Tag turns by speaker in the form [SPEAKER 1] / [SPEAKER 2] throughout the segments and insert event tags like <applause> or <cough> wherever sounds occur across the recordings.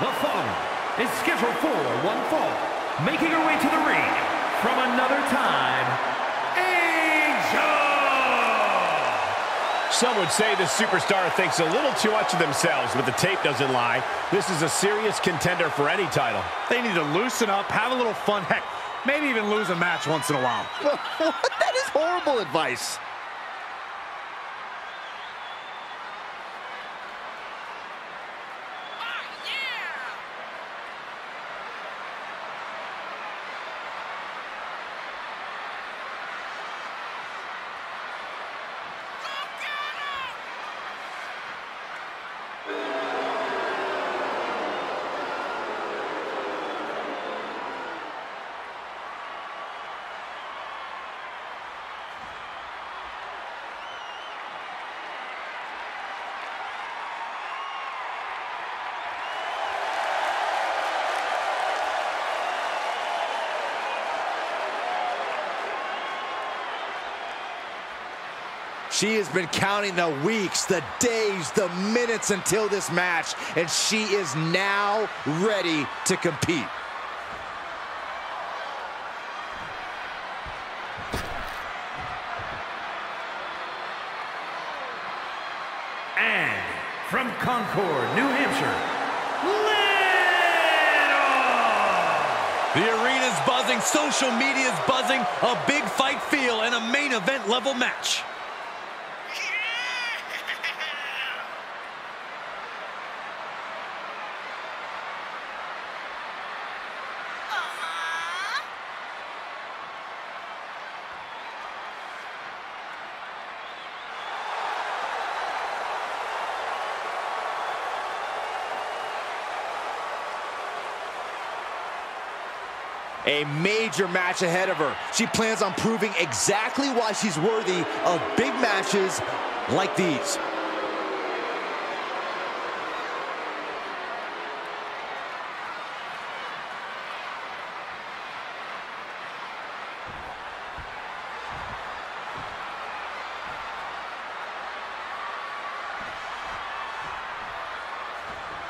[SPEAKER 1] The following is scheduled for one fall, making her way to the ring from another time, Angel!
[SPEAKER 2] Some would say the superstar thinks a little too much of themselves, but the tape doesn't lie. This is a serious contender for any title.
[SPEAKER 3] They need to loosen up, have a little fun, heck, maybe even lose a match once in a while. <laughs>
[SPEAKER 4] that is horrible advice. She has been counting the weeks, the days, the minutes until this match, and she is now ready to compete.
[SPEAKER 1] And from Concord, New Hampshire,
[SPEAKER 5] The arena's buzzing, social media's buzzing, a big fight feel, and a main event level match.
[SPEAKER 4] A major match ahead of her. She plans on proving exactly why she's worthy of big matches like these.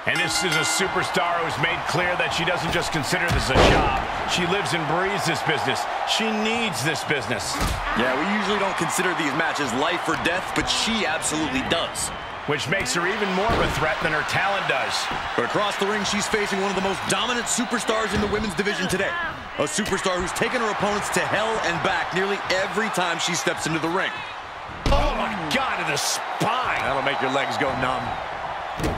[SPEAKER 2] And this is a superstar who's made clear that she doesn't just consider this a job. She lives and breathes this business. She needs this business.
[SPEAKER 5] Yeah, we usually don't consider these matches life or death, but she absolutely does.
[SPEAKER 2] Which makes her even more of a threat than her talent does.
[SPEAKER 5] But across the ring, she's facing one of the most dominant superstars in the women's division today. A superstar who's taken her opponents to hell and back nearly every time she steps into the ring.
[SPEAKER 2] Oh, my God, to the spine.
[SPEAKER 3] That'll make your legs go numb.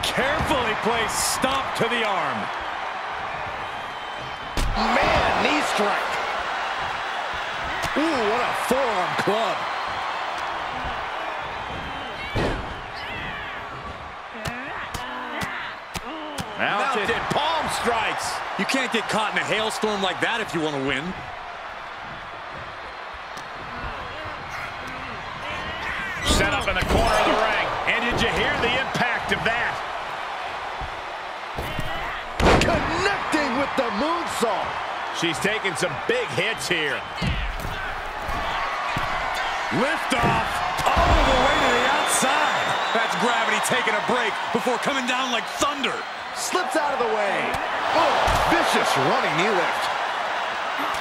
[SPEAKER 3] Carefully placed stomp to the arm.
[SPEAKER 4] Man, knee strike. Ooh, what a forearm club.
[SPEAKER 3] Mounted.
[SPEAKER 2] Mounted palm strikes.
[SPEAKER 5] You can't get caught in a hailstorm like that if you want to win.
[SPEAKER 2] Set up in the corner of the ring. And did you hear the impact of that?
[SPEAKER 4] Connecting with the moonsault.
[SPEAKER 2] She's taking some big hits here.
[SPEAKER 5] Lift off all the way to the outside. That's gravity taking a break before coming down like thunder.
[SPEAKER 4] Slips out of the way. Oh, vicious running knee lift.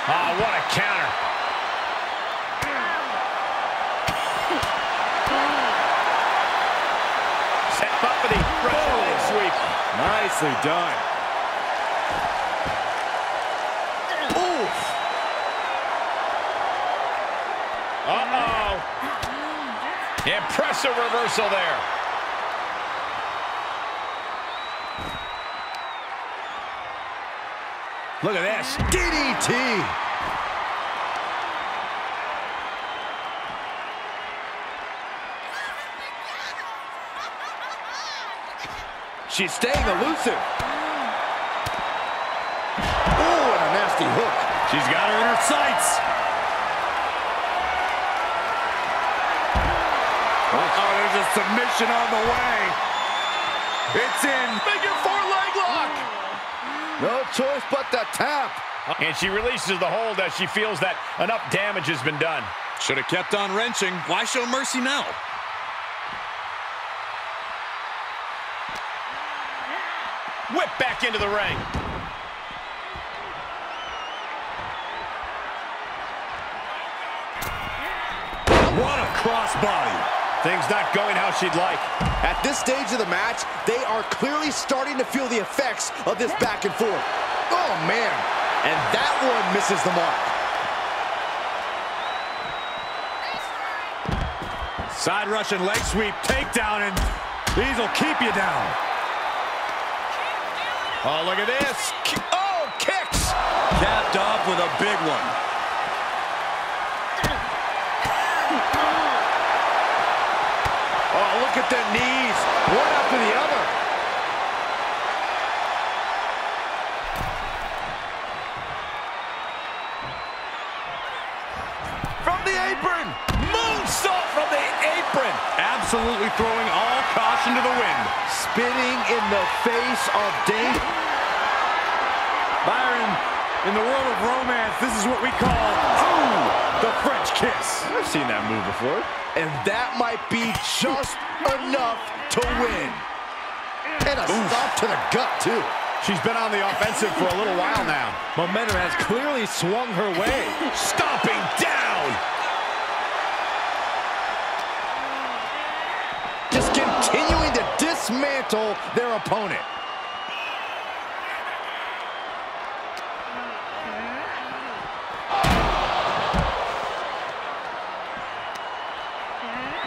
[SPEAKER 2] Oh, what a counter. Set up for the oh. leg sweep.
[SPEAKER 3] Nicely done.
[SPEAKER 4] Oof.
[SPEAKER 2] Uh-oh. Impressive reversal there. Look at this.
[SPEAKER 4] DDT. She's staying elusive. Oh, and a nasty hook.
[SPEAKER 5] She's got her in her sights.
[SPEAKER 3] A submission on the way. It's in.
[SPEAKER 2] Figure four leg lock.
[SPEAKER 4] No choice but to tap.
[SPEAKER 2] And she releases the hold as she feels that enough damage has been done.
[SPEAKER 5] Should have kept on wrenching. Why show mercy now?
[SPEAKER 2] Whip back into the ring.
[SPEAKER 5] What a crossbody.
[SPEAKER 2] Things not going how she'd like.
[SPEAKER 4] At this stage of the match, they are clearly starting to feel the effects of this back and forth. Oh, man. And that one misses the mark.
[SPEAKER 5] Side Russian leg sweep, takedown, and these will keep you down.
[SPEAKER 2] Oh, look at this. Oh, kicks.
[SPEAKER 5] Capped off with a big one. <laughs>
[SPEAKER 3] Oh, look at the knees. One after the other. From the apron.
[SPEAKER 2] Moonsault from the apron.
[SPEAKER 5] Absolutely throwing all caution to the wind.
[SPEAKER 3] Spitting in the face of danger.
[SPEAKER 5] Byron, in the world of romance, this is what we call, ooh, the French kiss.
[SPEAKER 3] I've seen that move before.
[SPEAKER 4] And that might be just enough to win. And a stop to the gut, too.
[SPEAKER 2] She's been on the offensive for a little while now.
[SPEAKER 3] Momentum has clearly swung her way. <laughs>
[SPEAKER 2] Stomping down.
[SPEAKER 4] Just continuing to dismantle their opponent.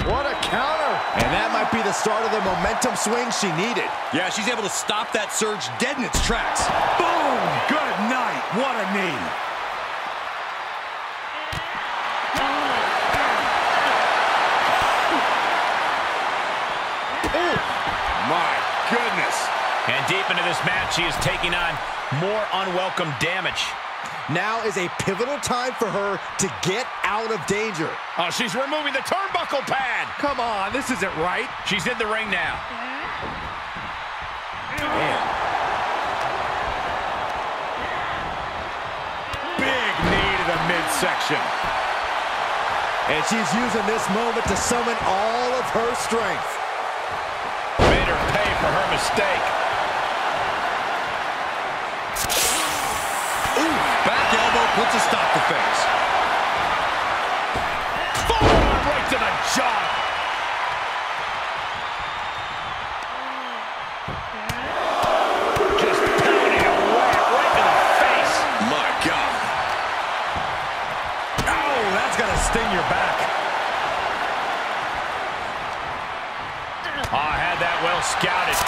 [SPEAKER 4] What a counter. And that might be the start of the momentum swing she needed.
[SPEAKER 5] Yeah, she's able to stop that surge dead in its tracks. Boom! Good night. What a knee.
[SPEAKER 2] My goodness. And deep into this match, she is taking on more unwelcome damage.
[SPEAKER 4] Now is a pivotal time for her to get out of danger.
[SPEAKER 2] Oh, she's removing the turnbuckle pad.
[SPEAKER 3] Come on, this isn't right.
[SPEAKER 2] She's in the ring now.
[SPEAKER 3] Big knee to the midsection.
[SPEAKER 4] And she's using this moment to summon all of her strength.
[SPEAKER 2] Made her pay for her mistake.
[SPEAKER 5] Back elbow puts a stop to face.
[SPEAKER 2] Right to the jaw. Just right to the face.
[SPEAKER 5] My God. Oh, that's going to sting your back.
[SPEAKER 2] Oh, had that well scouted.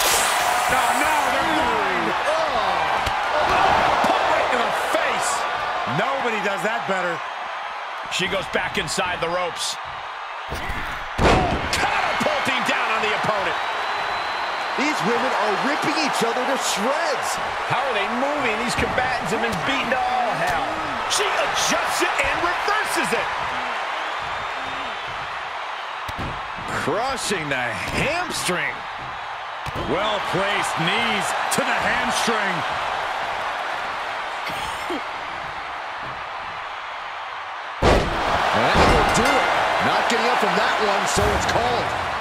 [SPEAKER 3] Oh, no, no, they're blind.
[SPEAKER 2] Put right to the face.
[SPEAKER 5] Nobody does that better.
[SPEAKER 2] She goes back inside the ropes. Catapulting down on the opponent.
[SPEAKER 4] These women are ripping each other to shreds.
[SPEAKER 2] How are they moving? These combatants have been beaten to all hell. She adjusts it and reverses it.
[SPEAKER 3] Crushing the hamstring.
[SPEAKER 5] Well-placed knees to the hamstring. <laughs>
[SPEAKER 4] Not getting up from that one, so it's called.